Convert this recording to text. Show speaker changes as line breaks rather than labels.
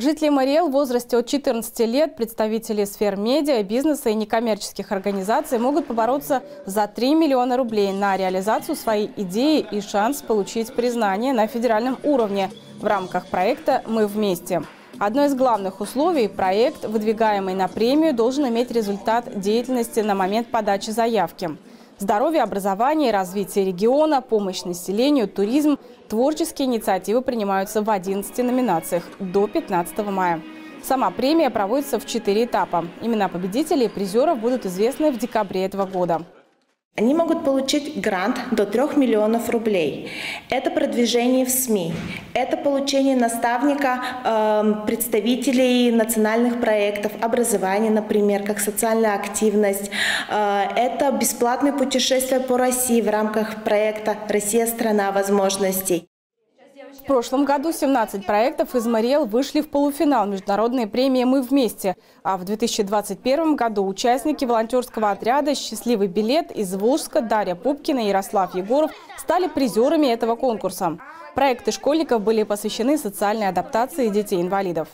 Жители Мариэл в возрасте от 14 лет, представители сфер медиа, бизнеса и некоммерческих организаций могут побороться за 3 миллиона рублей на реализацию своей идеи и шанс получить признание на федеральном уровне в рамках проекта «Мы вместе». Одно из главных условий – проект, выдвигаемый на премию, должен иметь результат деятельности на момент подачи заявки. Здоровье, образование, развитие региона, помощь населению, туризм. Творческие инициативы принимаются в 11 номинациях до 15 мая. Сама премия проводится в четыре этапа. Имена победителей и призеров будут известны в декабре этого года.
Они могут получить грант до 3 миллионов рублей. Это продвижение в СМИ, это получение наставника э, представителей национальных проектов, образования, например, как социальная активность. Э, это бесплатное путешествие по России в рамках проекта «Россия – страна возможностей».
Прошлом году 17 проектов из Мариэл вышли в полуфинал международной премии «Мы вместе». А в 2021 году участники волонтерского отряда «Счастливый билет» из Волжска Дарья Пупкина и Ярослав Егоров стали призерами этого конкурса. Проекты школьников были посвящены социальной адаптации детей-инвалидов.